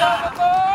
Thiago!